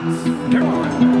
Come on.